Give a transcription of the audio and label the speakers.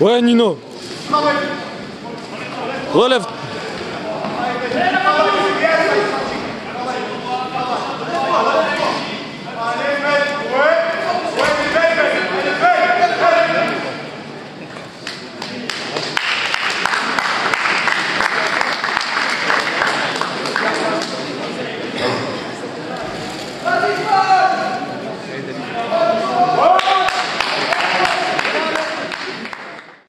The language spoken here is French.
Speaker 1: Ouais, Nino. Relève.